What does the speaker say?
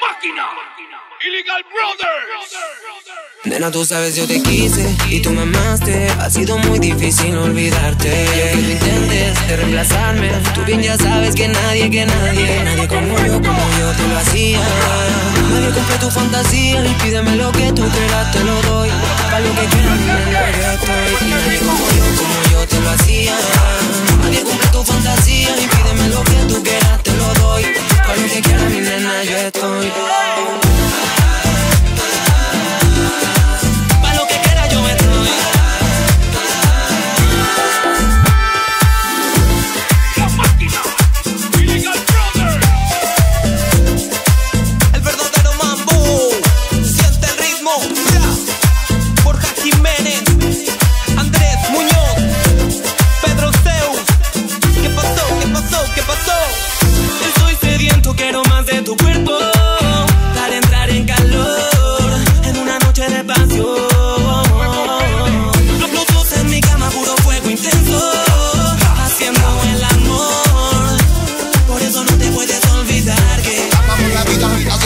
máquina. Illegal Brothers. Nena, tú sabes yo te quise y tú me amaste. Ha sido muy difícil olvidarte. Que tú intentes de reemplazarme. Tú bien ya sabes que nadie, que nadie Nadie como yo, como yo te lo hacía. Nadie cumple tu fantasía Y pídeme lo que tú quieras, te lo doy. Para lo que quieras, nena,